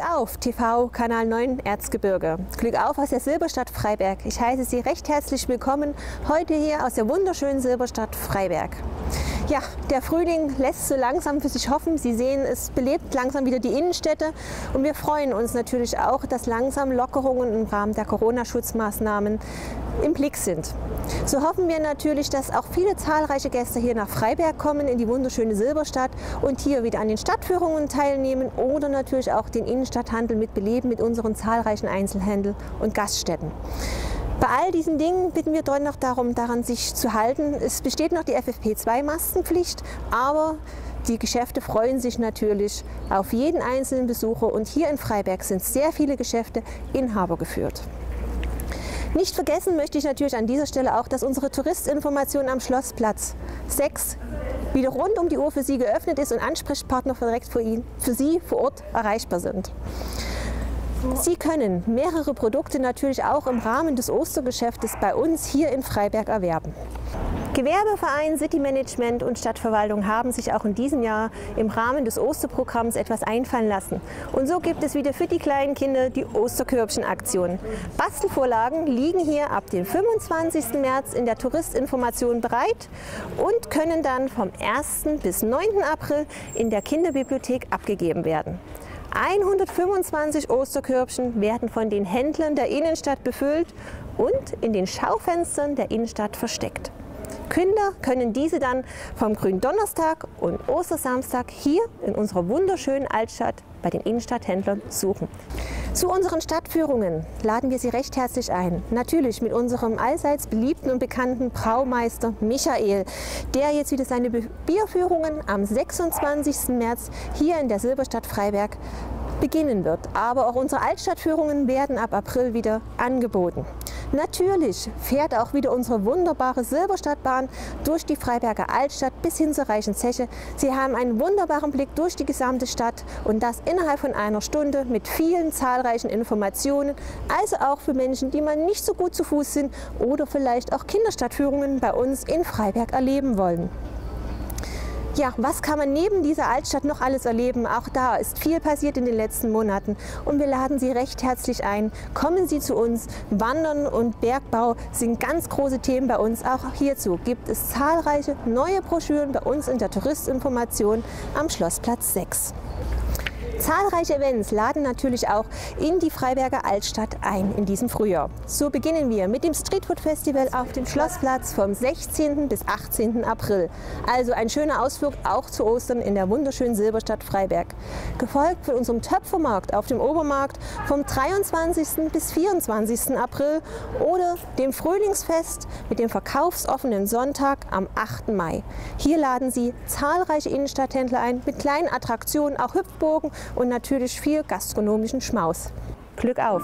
auf, TV Kanal 9 Erzgebirge. Glück auf aus der Silberstadt Freiberg. Ich heiße Sie recht herzlich willkommen heute hier aus der wunderschönen Silberstadt Freiberg. Ja, der Frühling lässt so langsam für sich hoffen. Sie sehen, es belebt langsam wieder die Innenstädte und wir freuen uns natürlich auch, dass langsam Lockerungen im Rahmen der Corona-Schutzmaßnahmen im Blick sind. So hoffen wir natürlich, dass auch viele zahlreiche Gäste hier nach Freiberg kommen, in die wunderschöne Silberstadt und hier wieder an den Stadtführungen teilnehmen oder natürlich auch den Innenstadthandel mit beleben mit unseren zahlreichen Einzelhändel und Gaststätten. Bei all diesen Dingen bitten wir doch noch darum, daran sich zu halten. Es besteht noch die FFP2-Maskenpflicht, aber die Geschäfte freuen sich natürlich auf jeden einzelnen Besucher und hier in Freiberg sind sehr viele Geschäfte Inhaber geführt. Nicht vergessen möchte ich natürlich an dieser Stelle auch, dass unsere Touristinformation am Schlossplatz 6 wieder rund um die Uhr für Sie geöffnet ist und Ansprechpartner direkt für, ihn, für Sie vor Ort erreichbar sind. Sie können mehrere Produkte natürlich auch im Rahmen des Ostergeschäftes bei uns hier in Freiberg erwerben. Gewerbeverein, City Management und Stadtverwaltung haben sich auch in diesem Jahr im Rahmen des Osterprogramms etwas einfallen lassen. Und so gibt es wieder für die kleinen Kinder die Osterkörbchen-Aktion. Bastelvorlagen liegen hier ab dem 25. März in der Touristinformation bereit und können dann vom 1. bis 9. April in der Kinderbibliothek abgegeben werden. 125 Osterkörbchen werden von den Händlern der Innenstadt befüllt und in den Schaufenstern der Innenstadt versteckt. Kinder können diese dann vom Gründonnerstag und Ostersamstag hier in unserer wunderschönen Altstadt bei den Innenstadthändlern suchen. Zu unseren Stadtführungen laden wir Sie recht herzlich ein. Natürlich mit unserem allseits beliebten und bekannten Braumeister Michael, der jetzt wieder seine Bierführungen am 26. März hier in der Silberstadt Freiberg beginnen wird. Aber auch unsere Altstadtführungen werden ab April wieder angeboten. Natürlich fährt auch wieder unsere wunderbare Silberstadtbahn durch die Freiberger Altstadt bis hin zur Reichen Zeche. Sie haben einen wunderbaren Blick durch die gesamte Stadt und das innerhalb von einer Stunde mit vielen zahlreichen Informationen, also auch für Menschen, die mal nicht so gut zu Fuß sind oder vielleicht auch Kinderstadtführungen bei uns in Freiberg erleben wollen. Ja, was kann man neben dieser Altstadt noch alles erleben? Auch da ist viel passiert in den letzten Monaten und wir laden Sie recht herzlich ein. Kommen Sie zu uns. Wandern und Bergbau sind ganz große Themen bei uns. Auch hierzu gibt es zahlreiche neue Broschüren bei uns in der Touristinformation am Schlossplatz 6. Zahlreiche Events laden natürlich auch in die Freiberger Altstadt ein in diesem Frühjahr. So beginnen wir mit dem Streetfood Festival auf dem Schlossplatz vom 16. bis 18. April. Also ein schöner Ausflug auch zu Ostern in der wunderschönen Silberstadt Freiberg. Gefolgt von unserem Töpfermarkt auf dem Obermarkt vom 23. bis 24. April oder dem Frühlingsfest mit dem verkaufsoffenen Sonntag am 8. Mai. Hier laden Sie zahlreiche Innenstadthändler ein mit kleinen Attraktionen, auch Hüpfburgen und natürlich viel gastronomischen Schmaus. Glück auf!